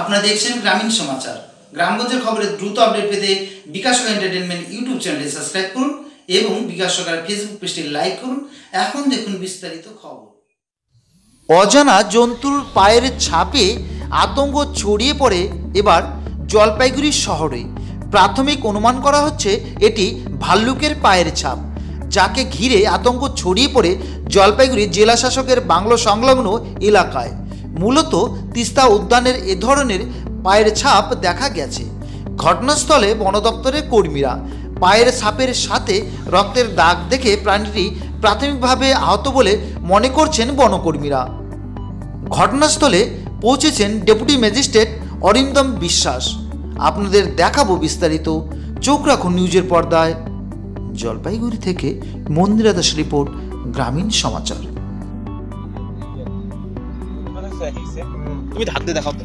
আপনারা দেখছেন গ্রামীণ সমাচার। গ্রামগঞ্জের খবরের দ্রুত আপডেট পেতে বিকাশ এন্টারটেনমেন্ট ইউটিউব চ্যানেলটি সাবস্ক্রাইব করুন এবং বিকাশ ফেসবুক পেজটি লাইক করুন। এখন দেখুন বিস্তারিত খবর। অজানা জন্তুর পায়ের ছাপে আতঙ্ক ছড়িয়ে পড়ে এবার জলপাইগুড়ি শহরে। প্রাথমিক অনুমান করা হচ্ছে এটি ভাল্লুকের পায়ের ছাপ, যাকে ঘিরে আতঙ্ক ছড়িয়ে পড়ে জলপাইগুড়ি জেলা শাসকের বাংলো সংলগ্ন এলাকায়। মূলত তিস্তা উদ্যানের এ ধরনের পায়ের ছাপ দেখা গেছে। ঘটনাস্থলে বন দপ্তরের কর্মীরা পায়ের ছাপের সাথে রক্তের দাগ দেখে প্রাণীটি প্রাথমিকভাবে আহত বলে মনে করছেন বনকর্মীরা। ঘটনাস্থলে পৌঁছেছেন ডেপুটি ম্যাজিস্ট্রেট অরিন্দম বিশ্বাস। আপনাদের দেখাবো বিস্তারিত। চোখ রাখুন নিউজের পর্দায়। জলপাইগুড়ি থেকে মন্দিরা দাস রিপোর্ট, গ্রামীণ সমাচার। তুমি হাত দিয়ে দেখাও তো।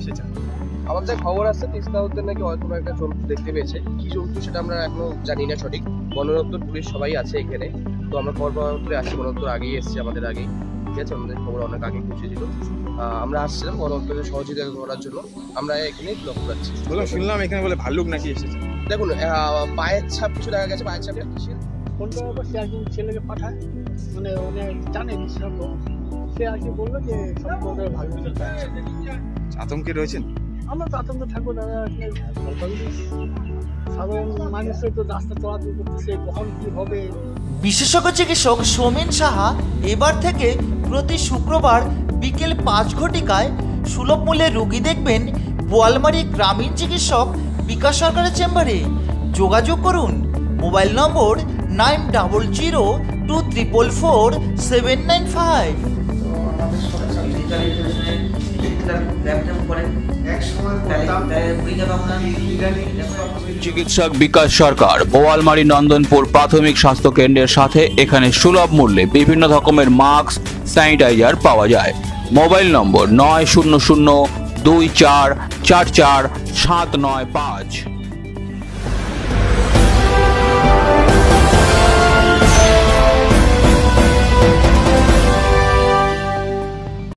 এসেছে। আমাদের খবর আছে তিস্তা উদ্যান নাকি হয়তো কোনো একটা জন্তু দেখতে পেয়েছে। কি জন্তু সেটা আমরা এখনও জানি না সঠিক। বন দপ্তর পুলিশ সবাই আছে এখানে। তো আমরা পাওয়ার পরে আসছি বন দপ্তর আগেই এসছে আমাদের আগেই ঠিক আছে? আমাদের খবর অনেক আগে পৌঁছেছিল আমরা আসছিলাম দপ্তরের সহযোগিতা করার জন্য। আমরা এখানে লক্ষ্য রাখছি শুনলাম এখানে বলে ভাল্লুক নাকি এসেছে। দেখুন আহ, পায়ের ছাপ কিছু দেখা গেছে পায়ের ছাপটা কিসের ফোনটা আবার সে একজন ছেলেকে পাঠায়। মানে উনি জানে সে আর কি বলল যে সম্পর্কে ভালো আতঙ্কে রয়েছেন? আমরা তো আতঙ্ক থাকব দাদা বিশেষজ্ঞ চিকিৎসক সোমেন সাহা এবার থেকে প্রতি শুক্রবার বিকেল পাঁচ ঘটিকায় সুলভ মূল্যে রোগী দেখবেন বোয়ালমারি গ্রামীণ চিকিৎসক বিকাশ সরকারের চেম্বারে। যোগাযোগ করুন mobile number nine double zero two triple four seven nine five. চিকিৎসক বিকাশ সরকার বোয়ালমারি নন্দনপুর প্রাথমিক স্বাস্থ্য কেন্দ্রের সাথে এখানে সুলভ মূল্যে বিভিন্ন রকমের মাস্ক স্যানিটাইজার পাওয়া যায়। মোবাইল নম্বর নয় শূন্য শূন্য দুই চার চার চার সাত নয় পাঁচ।